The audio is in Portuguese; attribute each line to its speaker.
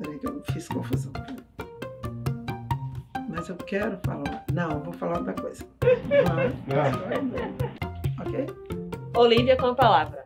Speaker 1: Peraí que eu fiz confusão. Mas eu quero falar. Não, eu vou falar outra coisa. Vai.
Speaker 2: Não.
Speaker 1: Ok?
Speaker 3: Olivia com a palavra.